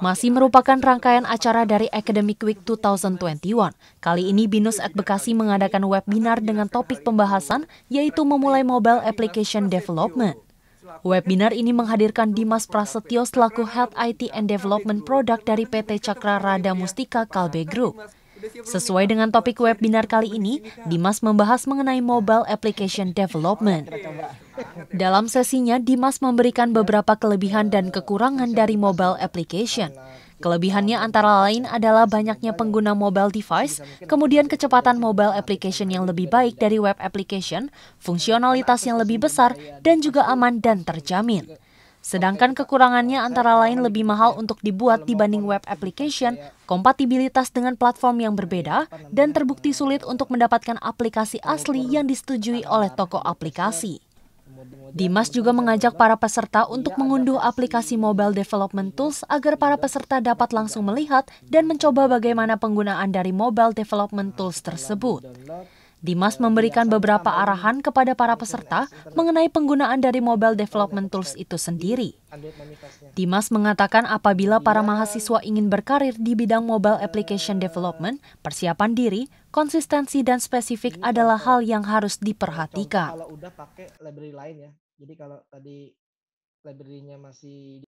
Masih merupakan rangkaian acara dari Academic Week 2021. Kali ini Binus at Bekasi mengadakan webinar dengan topik pembahasan yaitu memulai mobile application development. Webinar ini menghadirkan Dimas Prasetyo selaku Head IT and Development Product dari PT Cakra Rada Mustika Kalbe Group. Sesuai dengan topik webinar kali ini, Dimas membahas mengenai mobile application development. Dalam sesinya, Dimas memberikan beberapa kelebihan dan kekurangan dari mobile application. Kelebihannya antara lain adalah banyaknya pengguna mobile device, kemudian kecepatan mobile application yang lebih baik dari web application, fungsionalitas yang lebih besar, dan juga aman dan terjamin. Sedangkan kekurangannya antara lain lebih mahal untuk dibuat dibanding web application, kompatibilitas dengan platform yang berbeda, dan terbukti sulit untuk mendapatkan aplikasi asli yang disetujui oleh toko aplikasi. Dimas juga mengajak para peserta untuk mengunduh aplikasi Mobile Development Tools agar para peserta dapat langsung melihat dan mencoba bagaimana penggunaan dari Mobile Development Tools tersebut. Dimas memberikan beberapa arahan kepada para peserta mengenai penggunaan dari Mobile Development Tools itu sendiri. Dimas mengatakan apabila para mahasiswa ingin berkarir di bidang mobile application development, persiapan diri, konsistensi dan spesifik adalah hal yang harus diperhatikan. Kalau udah pakai library lain ya. Jadi kalau tadi library-nya masih